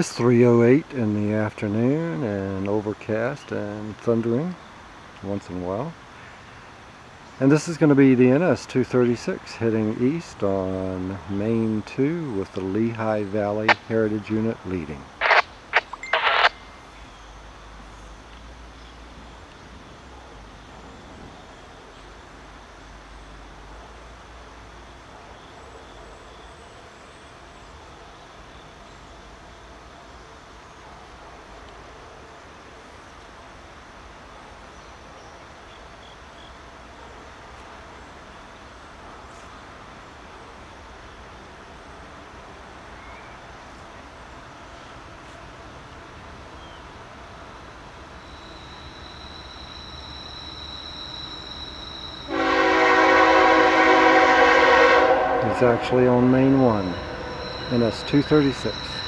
It's 3.08 in the afternoon and overcast and thundering once in a while. And this is going to be the NS-236 heading east on Main 2 with the Lehigh Valley Heritage Unit leading. It's actually on Main 1, and NS 236.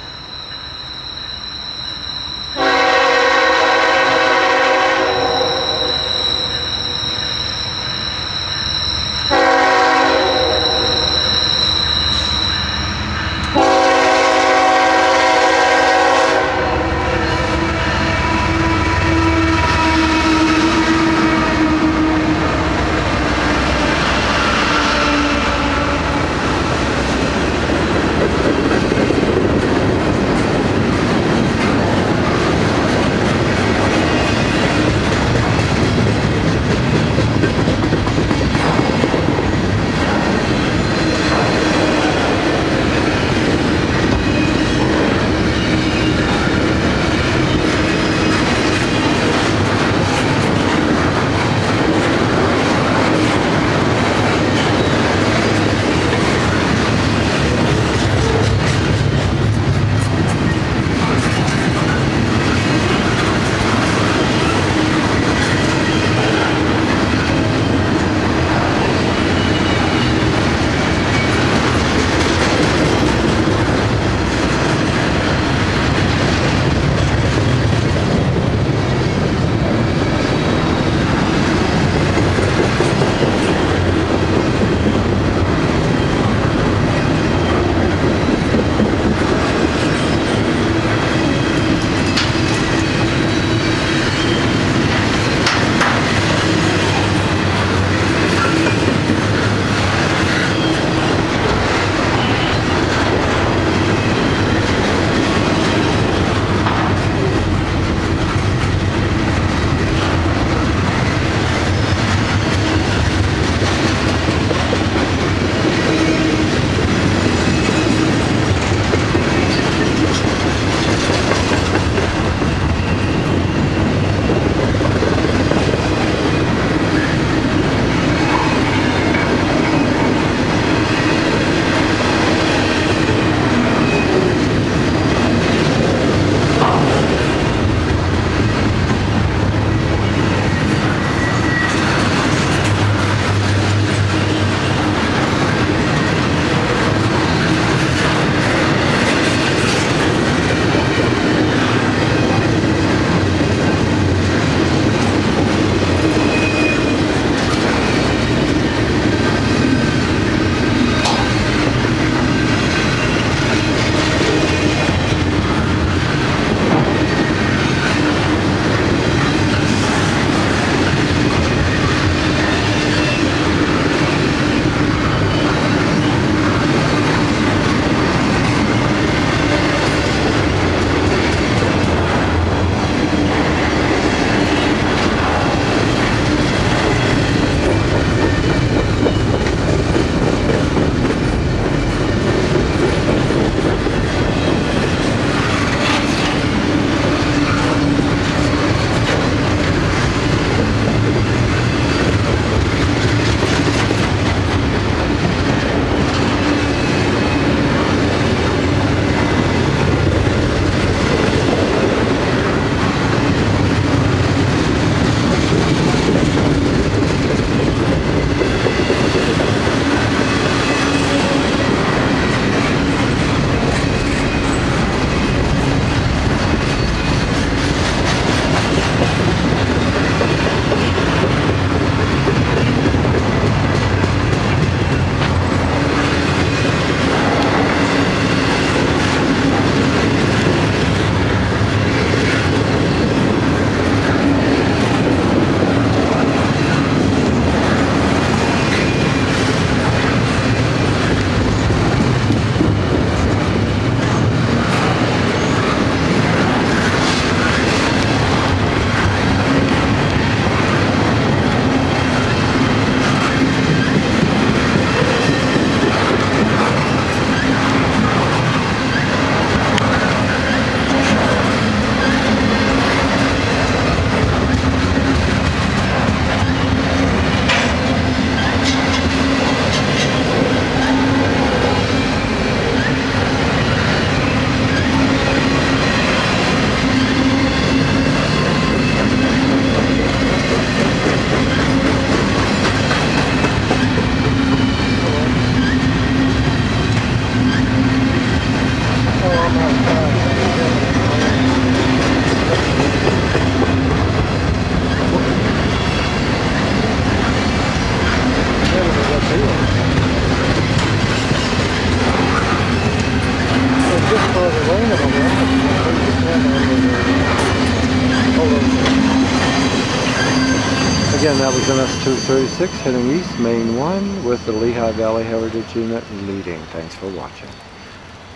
Again, that was NS-236 heading east, main 1, with the Lehigh Valley Heritage Unit leading. Thanks for watching.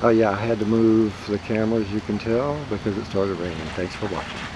Oh yeah, I had to move the camera as you can tell because it started raining. Thanks for watching.